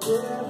derrubou.